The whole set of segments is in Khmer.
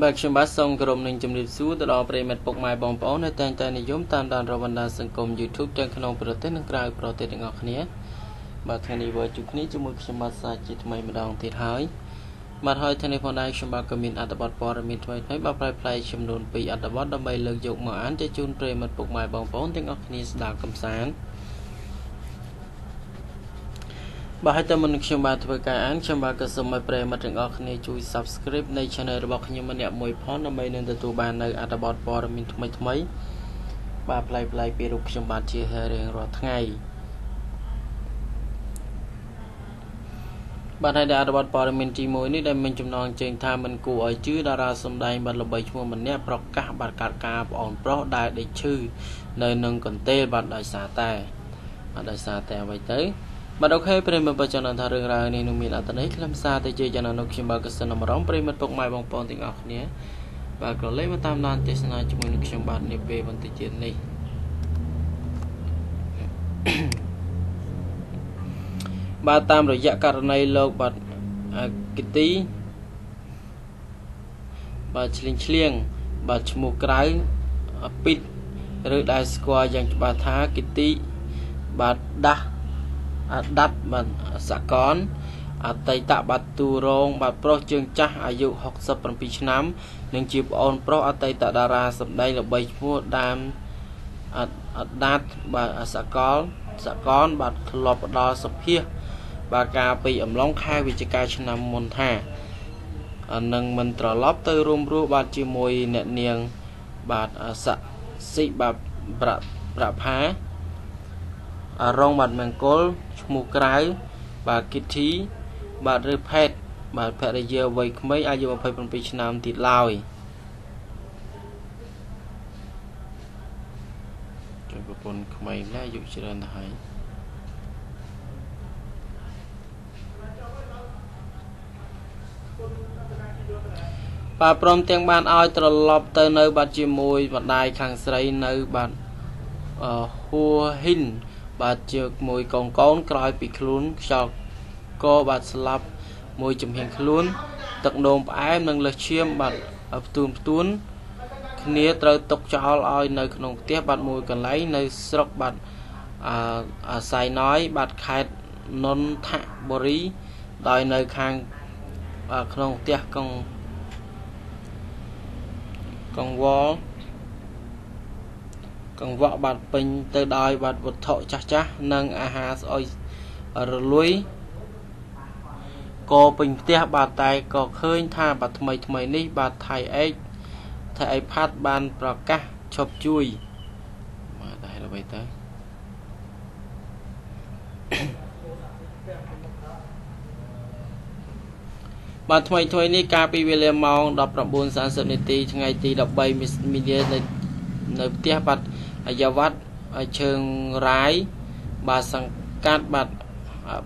បាទខ្ញុំបាទសូមគោរពនឹងជំរាបសួរទៅដល់ប្រិយមិត្តពុកម៉ែបងប្អូនដែលតែងតែនិយមតាមដានរបណ្ដាសង្គម YouTube ទាំងក្នុងប្រទេសនិងក្រៅប្រទេសទាំងអស់គ្នាបាទថ្ងៃនេះវិលជួបគ្នាជាមួយខ្ញុំបាទសាជាថ្មីម្ដងទៀតហើយបាទហើយថ្ងៃនេះផងដែរខ្ញុំបាទក៏មានអត្ថបទព័ត៌មានថ្មីថ្មីបាទប្រែផ្លែចំនួន2អត្ថបទដើម្បីលើកយកមកអានទៅជូនប្រិយមិត្តពុកម៉ែបងប្អូនទាំងអស់គ្នាស្ដាប់កំសាន្ត បាទហើយតើមុនខ្ញុំបាទធ្វើការអានខ្ញុំបាទក៏សូមឲ្យប្រិយមិត្តទាំងអស់គ្នាជួយ Subscribe នៃ Channel របស់ខ្ញុំម្នាក់មួយផងដើម្បីនឹងទទួលបាននៅអត្ថបទព័ត៌មានថ្មីថ្មីបាទប្លែកប្លែកពីរូបខ្ញុំបាទជារៀងរាល់ថ្ងៃបាទហើយអត្ថបទព័ត៌មានទី1នេះដែលមានចំណងជើងថាមិនគួរឲ្យជឿតារាសម្ដែងបាទល្បីឈ្មោះម្នាក់ប្រកាសបាទកាត់ការប្អូនប្រុសដែលដេកឈឺនៅនឹងកន្ទេលបាទដោយសារតែបាទដោយសារតែអ្វីទៅ បាទអូខេប្រិមត្តបច្ចុប្បន្នថារឿងរ៉ាវនេះនឹងមានអត្ថន័យខ្លឹមសារទៅជាចំណនុខ្ញុំបាទកសិនអមរំប្រិមត្តពុកម៉ែបងប្អូនទាំងអស់គ្នាបាទក៏លេខមកតាមដានទេសនាជាមួយនឹងខ្ញុំបាទនាពេលបន្តិចទៀតនេះបាទតាមរយៈករណីលោកបាទគិទីបាទឆ្លៀងឆ្លៀងបាទឈ្មោះក្រៅពីតឬដែលស្គាល់យ៉ាងច្បាស់ថាគិទីបាទដាស់ ដាត់បាទសកលអតីតបាត់ទូរងបាទប្រុសជើងចាស់អាយុ67ឆ្នាំនិងជាប្អូនប្រុសអតីតតារាសម្ដែងល្បីឈ្មោះដាមអដាតបាទសកលសកលបាទធ្លាប់ផ្ដល់សភាបាទកាលពីអំឡុងខែវិច្ឆិកាឆ្នាំមុនថានឹងមិនត្រឡប់ទៅរួមរស់បាទជាមួយអ្នកនាងបាទស័កស៊ីបាទប្រប្រផា រងបាទមង្គលឈ្មោះក្រៅបាទគិធីបាទឬផេតបាទភរិយាវ័យក្មេងអាយុ27ឆ្នាំទៀតឡើយជួយប្រពន្ធក្មេងណាអាយុច្រើនទៅហើយបាទព្រមទាំងបានឲ្យត្រឡប់ទៅនៅបាត់ជាមួយម្ដាយខាងស្រីនៅបាត់អឺហួហ៊ីន បាទជើកមួយកូនកូនក្រោយពីខ្លួនខ្យល់កបាទស្លាប់មួយចំហៀងខ្លួន ទឹកនោមផ្អែមនិងលើសឈាមបាទផ្ទួនផ្ទួនគ្នាត្រូវຕົកចោលឲ្យនៅក្នុងផ្ទះបាទមួយកន្លែងនៅស្រុកបាទអាសៃណយបាទខេត្តនន្ទបុរី ដោយនៅខាងក្នុងផ្ទះកងកងវល់ កង្វក់បាត់ពេញទៅដោយបាត់វត្ថុចាស់ចាស់និងអាហារស្អុយរលួយក៏ពេញផ្ទះបាទតែក៏ឃើញថាបាទថ្មីថ្មីនេះបាទថៃអេកថៃអេផាត់បានប្រកាសឈប់ជួយបាទតែអ្វីទៅបាទថ្មីថ្មីនេះកាលពីវេលាម៉ោង19:30នាទីថ្ងៃទី13មីនានៅ នៅផ្ទះបាទអាយវត្តជើងរាយបាទសង្កាត់បាទ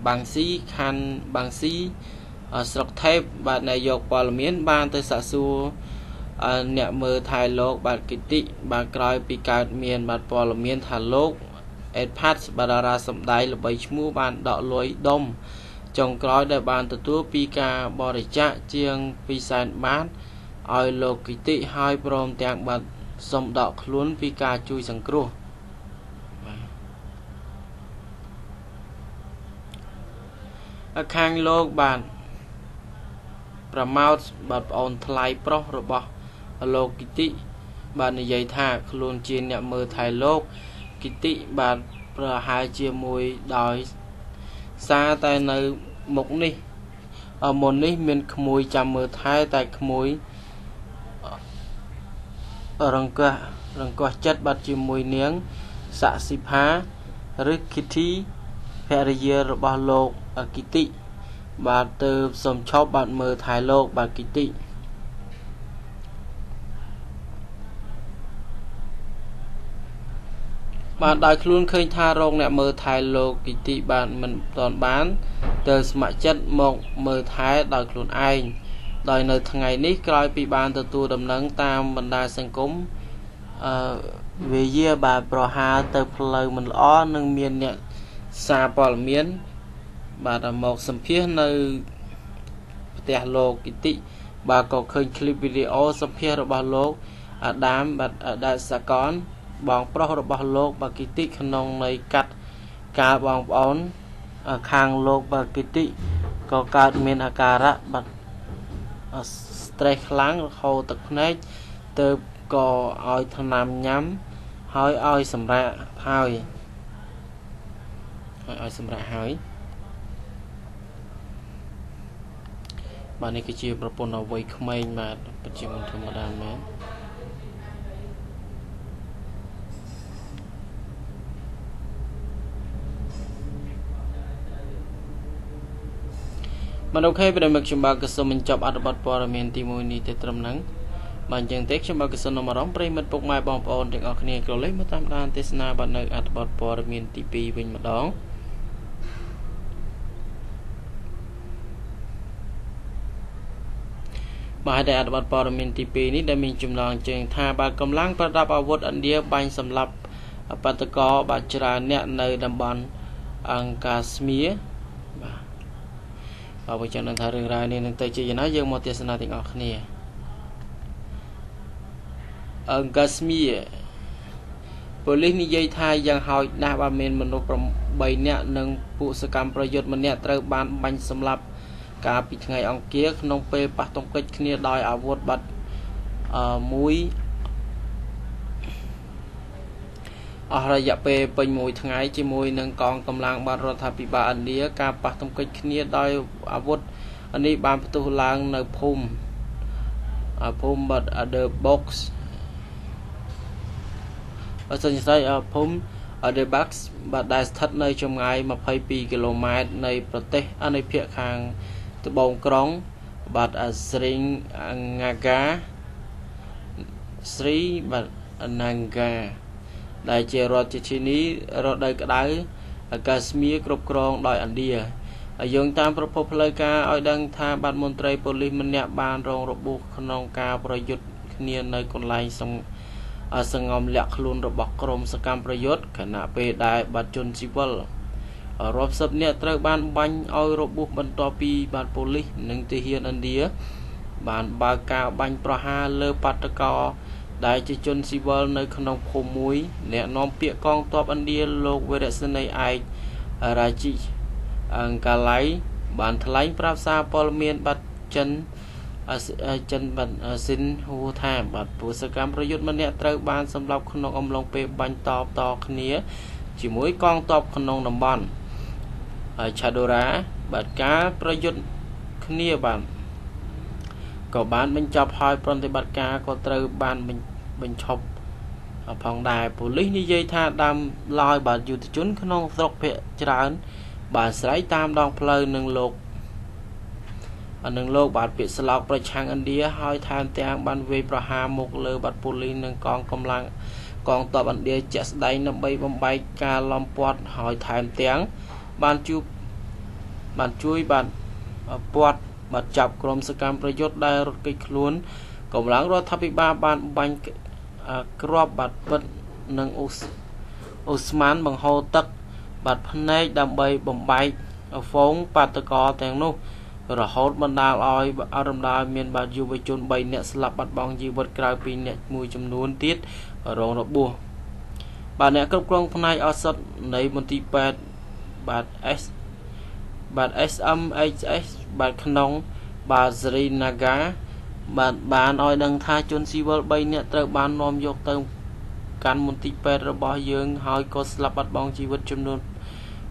បាំងស៊ីខណ្ឌបាំងស៊ីស្រុកថេបបាទនាយកព័ត៌មាន បានទៅសាកសួរអ្នកមើលថៃលោក បាទគិតិបាទក្រោយពីកើតមាន បាទព័ត៌មានថាលោកអេតផាត់បាទតារាសម្ដែងល្បីឈ្មោះបានដកលុយដុំចុងក្រោយដែលបានទទួលពីការបរិច្ចាគជាង2សែនបាតឲ្យលោកគិតិហើយព្រមទាំងបាទ សូមដកខ្លួនពីការជួយសង្គ្រោះបាទខាងលោកបាទប្រម៉ោតបាទប្អូនថ្លៃប្រុសរបស់លោកគិតិបាទនិយាយថាខ្លួនជាអ្នកមើលថៃលោកគិតិបាទប្រហែលជាមួយដោយសារតែនៅមុខនេះមុននេះមានក្មួយចាំមើលថែតែក្មួយ រង្គះរង្គោះចិត្តបាត់ជាមួយនាងសាក់ស៊ីផាឬគីធីភរិយារបស់លោកគីតិបាទទៅសុំឈប់បាទមើលថែលោកបាទគីតិបាទដោយខ្លួនឃើញថារោងអ្នកមើលថែលោកគីតិបាទមិនទាន់បាន ទៅស្ម័គ្រចិត្តមកមើលថែដោយខ្លួនឯង ដោយនៅថ្ងៃនេះក្រោយពីបានទទួលដំណឹងតាមបណ្ដាសង្គមអឺវាយាបានប្រហារទៅផ្លូវមិនល្អនិងមានអ្នកសារព័ត៌មាន បាទមកសម្ភាសនៅផ្ទះលោកគិតិបាទក៏ឃើញឃ្លីបវីដេអូសម្ភាសរបស់លោកអាដាមបាទអាដាសកនបងប្រុសរបស់លោកបាគិតិក្នុងនៃកាត់ការបងប្អូនខាងលោកបាគិតិក៏កើតមានអាការៈបាទ stress ខ្លាំងរហូតទឹកភ្នែកទៅក៏ឲ្យថ្នាំញ៉ាំហើយឲ្យសម្រាកហើយឲ្យសម្រាកហើយបាទនេះគឺជាប្រពន្ធអវ័យក្មេងបាទពិតជាមិនធម្មតាមែន បាទអូខេប្រិមិកខ្ញុំបាទក៏សូមបញ្ចប់អត្ថបទព័ត៌មានទី1នេះទៅត្រឹមហ្នឹងបាទអញ្ចឹងទេខ្ញុំបាទក៏សូមនាំអារម្មណ៍ប្រិមិត្តពុកម៉ែបងប្អូនទាំងអស់គ្នាក៏លេខមកតាមដានទេសនាបាទនៅអត្ថបទព័ត៌មានទី2វិញម្ដងបាទតែអត្ថបទព័ត៌មានទី2នេះដែលមានចំណងជើងថាបាទកម្លាំងប្រដាប់អាវុធឥណ្ឌាបាញ់សម្លាប់បដកោបាទច្រើនអ្នកនៅតំបន់អង្គកាស្មៀបាទ បើចឹងនឹងថារឿងរ៉ាវនេះនឹងទៅជាយ៉ាងណាយើងមកទេសនាទាំងអស់គ្នាអង្គកាស្មៀប៉ូលីសនិយាយថាយ៉ាងហោចណាស់បើមានមនុស្ស8នាក់និងពួកសកម្មប្រយុទ្ធម្នាក់ត្រូវបានបាញ់សម្លាប់កាលពីថ្ងៃអង្គារក្នុងពេលប៉ះទង្គិចគ្នាដោយអាវុធបាត់អឺមួយ អស់រយៈពេលពេញមួយថ្ងៃជាមួយនឹងកងកម្លាំងបាត់រដ្ឋាភិបាលឥណ្ឌាការប៉ះទង្គិចគ្នាដោយអាវុធនេះបានផ្ទុះឡើងនៅភូមិភូមិបាត់ Other Box អសិញស្រីភូមិ Other Box បាទដែលស្ថិតនៅចម្ងាយ22គីឡូម៉ែត្រនៃប្រទេសនៃភាគខាងត្បូងក្រុងបាទស្រីងាកាស្រីបាទណាងកា ដែលជារដ្ឋជាឈានីរដូវក្តៅអាកាស្មៀគ្រប់គ្រងដោយឥណ្ឌាហើយយោងតាមប្រភពផ្លូវការឲ្យដឹងថាបាទមន្ត្រីប៉ូលីសម្នាក់បានរងរបួសក្នុងការប្រយុទ្ធគ្នានៅកន្លែងសង្សងំលាក់ខ្លួនរបស់ក្រមសកម្មប្រយុទ្ធខណៈពេលដែលបាត់ជនស៊ីវិលរាប់សិបនាក់ត្រូវបានបាញ់ឲ្យរបួសបន្ទាប់ពីបានប៉ូលីសនិងទាហានឥណ្ឌាបានបើកការបាញ់ប្រហារលើបាតកោ ដែលជាជនស៊ីវិលនៅក្នុងភូមិមួយ អ្នកនាំពាក្យកងទ័ពឥណ្ឌាលោកវេរៈសេនីឯករាជីអង្កាឡៃបានថ្លែងប្រាប់សារព័ត៌មានបាត់ចិនចិនបានស៊ីនហូថាបាទពលសកម្មប្រយុទ្ធម្នាក់ត្រូវបានសម្លាប់ក្នុងអំឡុងពេលបាញ់តបតគ្នា ជាមួយ កងទ័ពក្នុងតំបន់ហើយឆាដូរ៉ាបាទការប្រយុទ្ធគ្នាបាទ ក៏បានបញ្ចប់ហើយប្រតិបត្តិការក៏ត្រូវបានបញ្ឈប់ផងដែរប៉ូលីសនិយាយថាដើមឡើយបាទយុទ្ធជន ក្នុងស្រុកភ័យច្រើន បានស្រ័យតាមដងផ្លូវនឹងលោកនឹងលោកបាទពាក្យស្លោកប្រឆាំងឥណ្ឌាហើយថែមទាំងបានវាយប្រហារមុខលើបាត់ប៉ូលីសនិងកងកម្លាំងកងទ័ពឥណ្ឌាជាក់ស្ដែងដើម្បីបំបែកការលំពាត់ហើយថែមទាំងបានជួបបានជួយបានពាត់ បានចាប់ក្រុមសកម្មប្រយុទ្ធដែលរត់គេចខ្លួនកម្លាំងរដ្ឋាភិបាលបានបាញ់គ្រាប់បាត់ពិតនិងអូសអូស្មានបង្ហូរទឹក បាត់ភ្នែកដើម្បីបំបែកហ្វូងបាតកោទាំងនោះ រហូតបណ្ដាលឲ្យអរំដាលមានបាទយុវជន3នាក់ស្លាប់បាត់បង់ជីវិតក្រៅពីអ្នកមួយចំនួនទៀតរងរបួសបាទអ្នកគ្រប់គ្រងផ្នែកឱសថនៃមន្ទីរពេទ្យបាទ S បាទ SMHS បាទក្នុងបាទសេរីណាហ្កាបាទបានឲ្យដឹងថាជនស៊ីវិល3នាក់ត្រូវបាននាំយកទៅកាន់មន្ទីរពេទ្យរបស់យើងហើយក៏ស្លាប់បាត់បង់ជីវិតចំនួន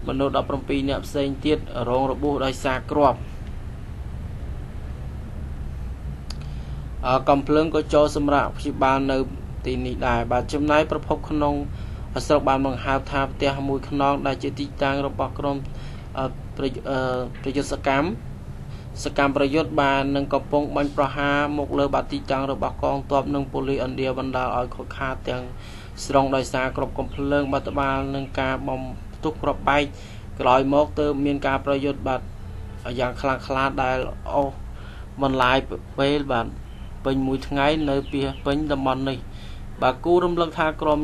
មនុស្ស17នាក់ផ្សេងទៀតរងរបួសដោយសារគ្រាប់អកំភ្លើងក៏ចូលសម្រាប់ព្យាបាលនៅទីនេះដែរបាទចំណាយប្រភពក្នុងស្រុកបានបង្ហើបថាផ្ទះមួយខ្នងដែលជាទីតាំងរបស់ក្រុម ប្រយុទ្ធសកម្មសកម្មប្រយុទ្ធបាននឹងកំពុងបាញ់ប្រហារមកលើបាទីតាំងរបស់កងទ័ពនិងប៉ូលីសឥណ្ឌាបណ្ដាលឲ្យខូចខាតទាំងស្រុងដោយសារគ្រប់កំភ្លើងបាត់បាលនិងការបំផ្ទុះប្របែកក្រោយមកទើបមានការប្រយុទ្ធបាទយ៉ាងខ្លាំងក្លាដែលអូសបន្លាយពេលបាទពេញមួយថ្ងៃនៅពីពេញតំបន់នេះបាទគូរំលឹកថាក្រុម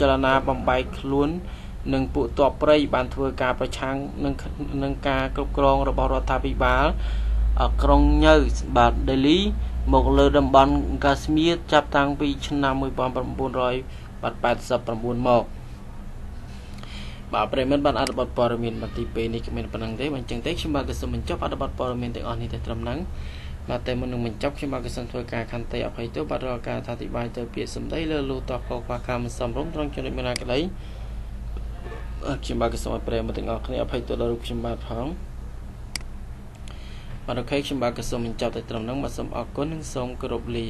ចលនាបំបែកខ្លួន និងពួកទ័ពព្រៃបានធ្វើការប្រឆាំងនឹងនឹងការគ្រប់គ្រងរបស់រដ្ឋាភិបាលក្រុងញើបាទដេលីមកលើតំបន់កាស្មៀរចាប់តាំងពីឆ្នាំ1989មកបាទប្រិមិត្តបានអត្ថបទព័ត៌មានបន្ទីពេលនេះគ្មានប៉ុណ្ណឹងទេបើអញ្ចឹងទេខ្ញុំបាទក៏សូមបញ្ចប់អត្ថបទព័ត៌មានទាំងអស់នេះតែត្រឹមហ្នឹងបាទតែមុននឹងបញ្ចប់ខ្ញុំបាទក៏សូមធ្វើការខន្តីអភ័យទោសបាទរាល់ការអធិប្បាយទៅពាក្យសម្ដីលើលូតខុសខ្វះការមិនសមរម្យត្រង់ចំណុចមានណាក្តី ខ្ញុំបាទក៏សូមឲ្យប្រិយមិត្តទាំងអស់គ្នាអភ័យទោសដល់រូបខ្ញុំបាទផងបាទអូខេខ្ញុំបាទក៏សូមបញ្ចប់តែត្រឹមហ្នឹងបាទសូមអរគុណនិងសូមគោរពលា